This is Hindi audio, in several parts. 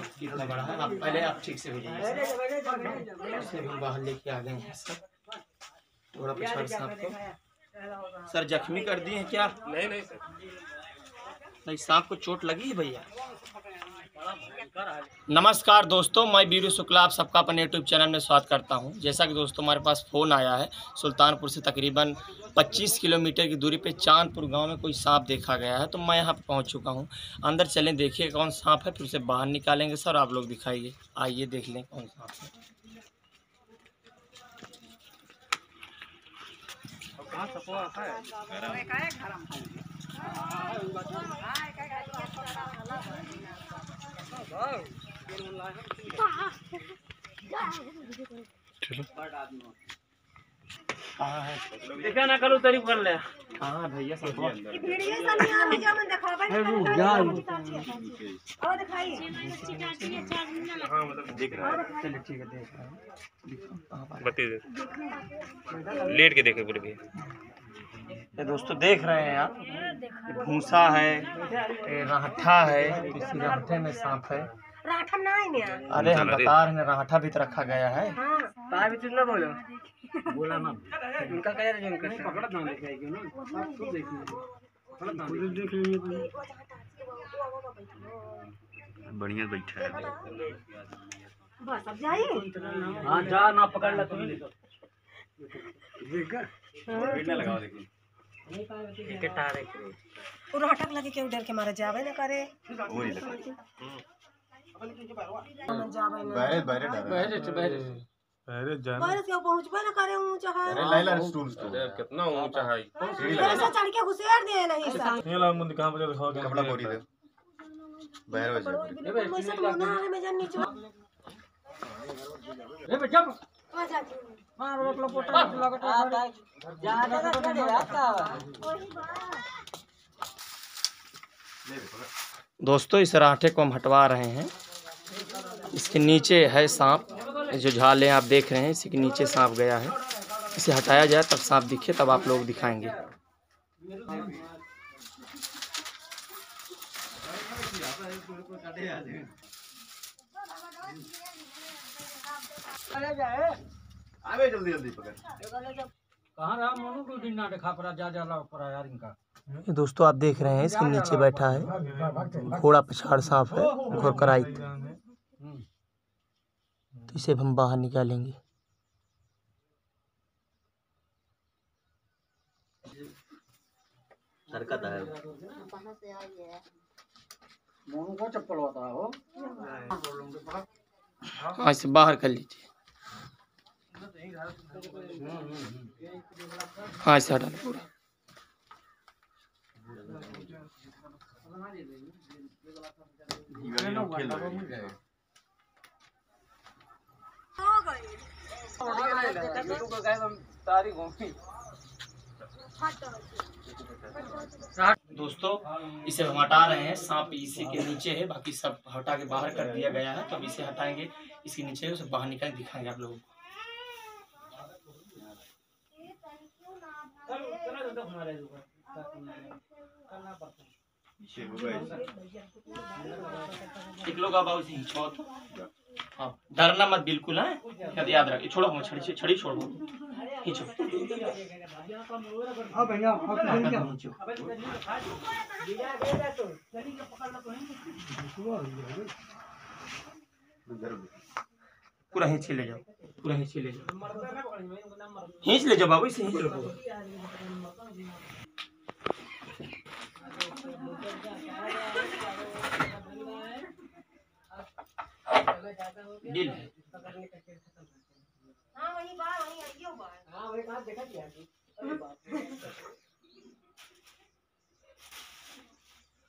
कितना बड़ा है आप पहले आप ठीक से भेजिए हम बाहर लेके आ गए हैं सब थोड़ा पछाड़ सांप को सर जख्मी कर दिए हैं क्या? नहीं नहीं सर। नहीं सांप को चोट लगी है भैया? नमस्कार दोस्तों, मैं बीरू शुक्ला, आप सबका अपने यूट्यूब चैनल में स्वागत करता हूँ। जैसा कि दोस्तों, हमारे पास फ़ोन आया है, सुल्तानपुर से तकरीबन 25 किलोमीटर की दूरी पे चांदपुर गाँव में कोई सांप देखा गया है तो मैं यहाँ पर पहुँच चुका हूँ। अंदर चलें, देखिए कौन सांप है, फिर उसे बाहर निकालेंगे सर, आप लोग दिखाइए। आइए, देख लें कौन सांप है। देखा ना करो तारीफ़ कर ले। कहाँ है भैया सांप हाँ मतलब दिख रहा है। चलिए ठीक है देख रहे हैं। दिखाओ कहाँ पर है। बत्ती दे। लेट के देखे पूरे भी ये दोस्तों देख रहे हैं आप ये भूसा है राठा है। इसी राठे में सांप है। राठा नहीं ने अरे हम बता रहे हैं राठा भी तो रखा गया है। हाँ। ना बोलो। बोला ना। उनका क्या उनका पकड़ा ना देखेगी ना? आप खुद देखिए देख लेंगे। बढ़िया बैठा है। बस अब जाइए। हाँ जा ना पकड़ ला तुम। के तार है वो राठक लगे केहू डर के मारे जावे न करे। वही लगा। हम जावे न। बैरे बैरे डर। अरे जान। पहुंचबे न करे ऊँचा है अरे लाइला स्टूल स्टूल। कितना ऊँचा है ऐसा चढ़ के घुसेर दे नहीं सा ये ला मुंड कहाँ पे दिखाओ कपड़ा बोरी दे। बैरे बजे। पैसा मुना है में जान नीचे। ए बेटा आ जा मार रोक लो पोटा लगा दोस्तों इस राठे को हम हटवा रहे हैं। इसके नीचे है सांप जो झाले आप देख रहे हैं इसी के नीचे सांप गया है। इसे हटाया जाए तब सांप दिखे तब आप लोग दिखाएँगे। आवे जल्दी जल्दी पकड़। कहाँ रहा मोनू? को दिन ना देखा पड़ा जा जा ला पड़ा यार इनका दोस्तों आप देख रहे हैं इसके नीचे बैठा है। घोड़ा पछाड़ सांप है घोर कराई। तो इसे हम बाहर निकालेंगे। हरकत है। मोनू को चप्पल होता है वो हाँ इसे बाहर कर लीजिए। हाँ हटा पूरा। दोस्तों, इसे हम हटा रहे हैं। सांप इसी के नीचे है, बाकी सब हटा के बाहर कर दिया गया है तो अब इसे हटाएँगे। इसके नीचे उसे बाहर निकाल दिखाएँगे आप लोगों को। खींचवाओ तो। हाँ डरना मत बिल्कुल है। याद याद रख। छोड़ो हम छड़ी छड़ी छोड़ो। खींचो हाँ भैया खींचो इधर पूरा खींच ले जाओ, पूरा खींच ले जाओ। खींच ले जाओ बाबू, इसे खींच लो डील है। हाँ वही बात वही आइयो बात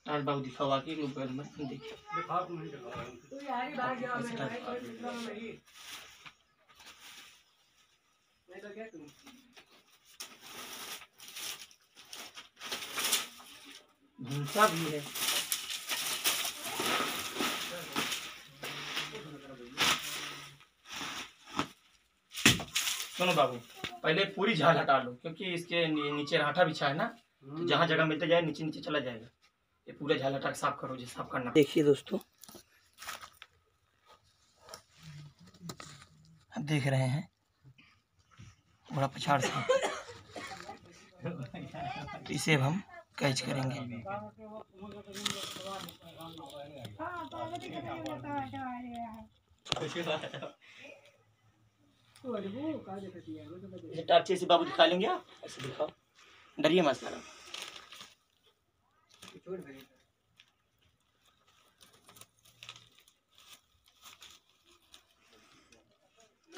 आज बाबू दिखावा के लोग में, देखिए। भूसा भी है। सुनो बाबू, पहले पूरी झाल हटा लो, क्योंकि इसके नीचे राठा बिछा है ना तो जहाँ जगह मिलते जाए नीचे नीचे चला जाएगा। ये पूरा झाल हटा के साफ़ करो, जी, साफ़ करना। देखिए दोस्तों देख रहे हैं। घोड़ा पछाड़ तो इसे अब हम कैच करेंगे। से बाबू दिखा लेंगे आप? ऐसे दिखाओ। डरिए मत। सर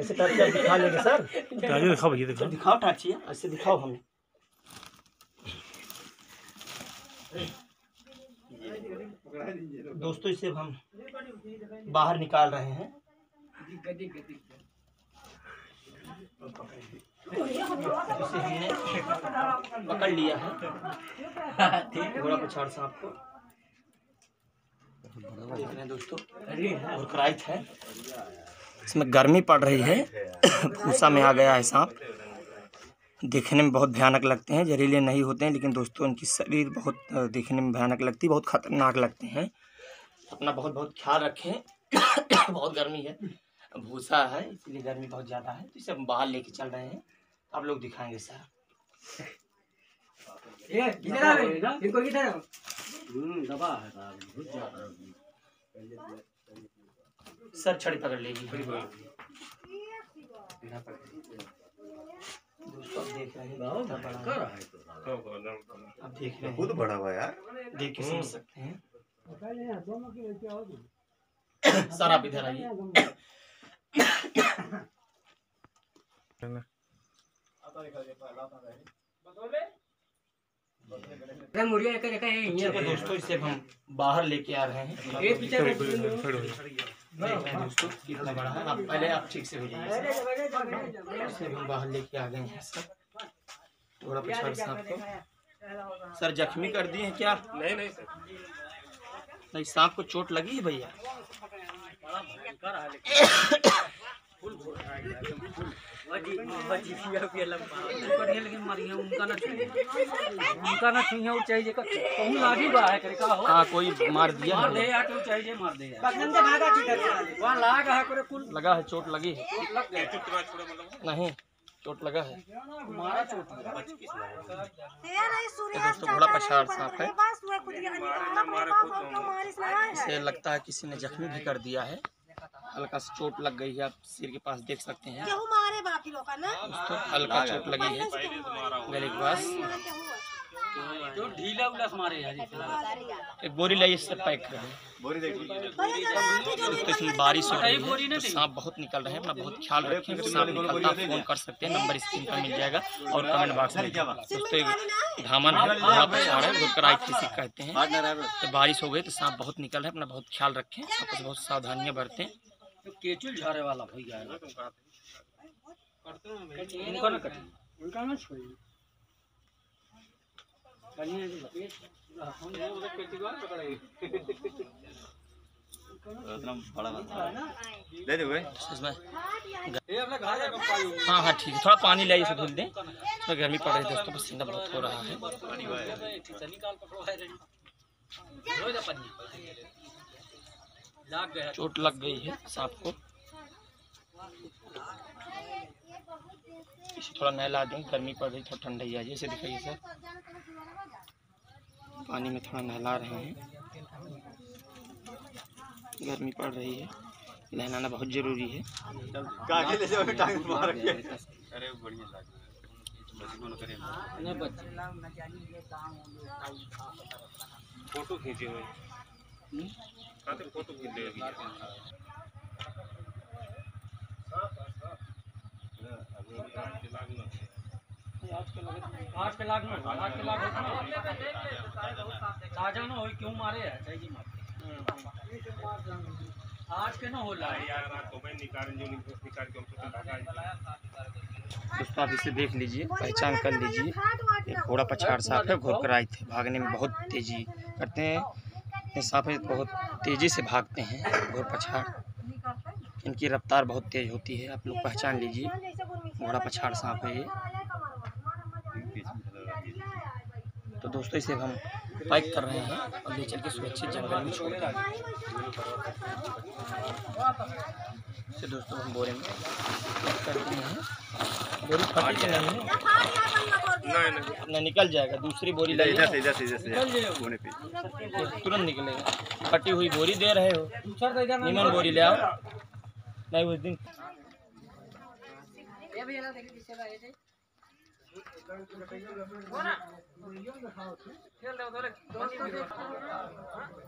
ऐसे टार्ची आप दिखा लेंगे सर। दिखाओ भैया तो दिखाओ टार्ची ऐसे दिखाओ हमें दोस्तों इसे हम बाहर निकाल रहे हैं। इसे हमने पकड़ लिया है। घोड़ा पछाड़ सांप को देख रहे हैं दोस्तों और क्राइट है। इसमें गर्मी पड़ रही है। भूसा में आ गया है सांप। देखने में बहुत भयानक लगते हैं जहरीले नहीं होते हैं लेकिन दोस्तों इनकी शरीर बहुत देखने में भयानक लगती है बहुत खतरनाक लगते हैं। अपना बहुत बहुत ख्याल रखें। बहुत गर्मी है। भूसा है इसलिए गर्मी बहुत ज़्यादा है। तो इसे हम बाहर लेके चल रहे हैं। आप लोग दिखाएँगे सर। ये इधर आ इनको किधर सर छड़ी पकड़ लेगी देख रहे हैं। बड़ा है। आप देख रहे खुद बड़ा हुआ यार। देख के समझ सकते हैं। सर आप इधर आइए। है। दोस्तों इसे हम बाहर लेके आ रहे हैं। दोस्तों कितना बड़ा है। आप पहले आप ठीक से हो जाइए। सर इसे हम बाहर लेके आ गए हैं सर थोड़ा पछाड़ सांप को सर जख्मी कर दिए हैं क्या? नहीं नहीं सर। नहीं सांप को चोट लगी है भैया? लेकिन उनका ना छुइए उनका ना छुइए वो चाहिए का कहूँ लागी बा है करे का हो? हाँ कोई मार दिया मार दे है या तो चाहिए मार दे। यार वहाँ लाग है करे कुल। लगा है चोट लगी है। लग नहीं चोट लगा है। मारा चोट ये नहीं सूर्य ये दोस्तों बड़ा पछाड़ सांप है। बस वो खुद ये हमारे पास आपका मारिस ना है इसे लगता है किसी ने जख्मी भी कर दिया है। हल्का सा चोट लग गई है आप सिर के पास देख सकते हैं। केहू मारे बाकी लोग का ना दोस्तों हल्का चोट लगी है। गले के पास। जो ढीला उलस मारे एक बोरी लाइए इससे पैक कर देखी। इसमें बारिश हो रही है तो सांप बहुत निकल रहे हैं। अपना बहुत ख्याल रखें अगर सांप निकलता है फ़ोन कर सकते हैं नंबर स्क्रीन पर मिल जाएगा और कमेंट बॉक्स में दोस्तों एक धामन है बड़ा पछाड़ है गुरकराई किसी कहते हैं। तो बारिश हो गई तो सांप बहुत निकल रहे हैं अपना बहुत ख्याल रखें आपस बहुत सावधानियाँ बरतें। तो केचुल झारे वाला भैया है। उनका ना कटे उनका ना छोड़ी। दे दे भाई। इसमें। हाँ हाँ ठीक है। थोड़ा पानी लाइए इसे धुल दें। इसमें गर्मी पड़ रही है दोस्तों पसीना बहुत हो रहा है। गया चोट लग गई है सांप को। इसे थोड़ा नहला दें गर्मी पड़ रही थोड़ा ठंडा ही आ जाए इसे दिखाइए सर। पानी में थोड़ा नहला रहे हैं। गर्मी पड़ रही है। नहलाना बहुत ज़रूरी है। काहे ले जाओ टांग मार के। नहीं बच्चे फ़ोटो खींचे हुए। फ़ोटो खींचे आज के लाग में आज के लाग ताज़ा ना हो क्यों मारे है? चाहिए मारे आज के। ना होला दोस्तों, आप इसे देख लीजिए, पहचान कर लीजिए। ये घोड़ा पछाड़ सांप है, घोर कर आए थे। भागने में बहुत तेज़ी करते हैं। ये सांप बहुत तेज़ी से भागते हैं, घोर पछाड़। इनकी रफ्तार बहुत तेज होती है, आप लोग पहचान लीजिए। घोड़ा पछाड़ सांप है ये। तो दोस्तों, इसे हम पैक कर रहे हैं और ले चल के सुरक्षित जंगल में छोड़ इसे दोस्तों, हम बोरे में बोरी फटी तो नहीं है। नहीं नहीं अपना निकल जाएगा दूसरी बोरी इधर लगी इधर से इधर से इधर से होने पे। तुरंत निकलेगा। फटी हुई बोरी दे रहे हो। निमन बोरी ले आओ। नहीं उस दिन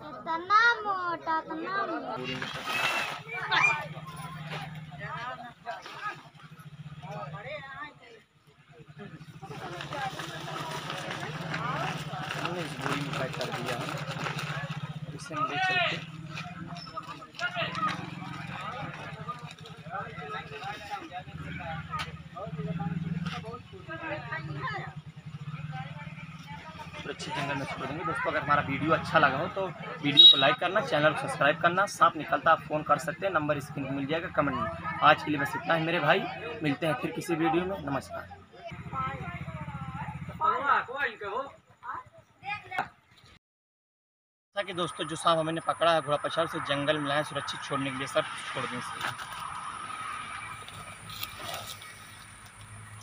इतना मोटा मोटा बोरी में हमने इस बोरी में पैक कर दिया। इसे हम ले चलते सुरक्षित जंगल में छोड़ देंगे दोस्तों, अगर हमारा वीडियो अच्छा लगा हो तो वीडियो को लाइक करना चैनल को सब्सक्राइब करना। सांप निकलता आप फ़ोन कर सकते हैं नंबर स्क्रीन पर मिल जाएगा कमेंट में। आज के लिए बस इतना ही मेरे भाई, मिलते हैं फिर किसी वीडियो में। नमस्कार कोई कोई इनके हो जैसा कि दोस्तों, जो सांप हमने पकड़ा है, घोड़ा पछाड़ से जंगल में लाए, सुरक्षित छोड़ने के लिए सब छोड़ दें इसके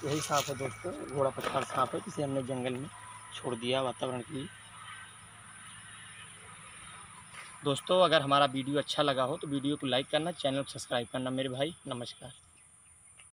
यही सांप है दोस्तों, घोड़ा पछाड़ सांप है, जिसे हमने जंगल में छोड़ दिया वातावरण के लिए। दोस्तों, अगर हमारा वीडियो अच्छा लगा हो तो वीडियो को लाइक करना, चैनल को सब्सक्राइब करना मेरे भाई, नमस्कार।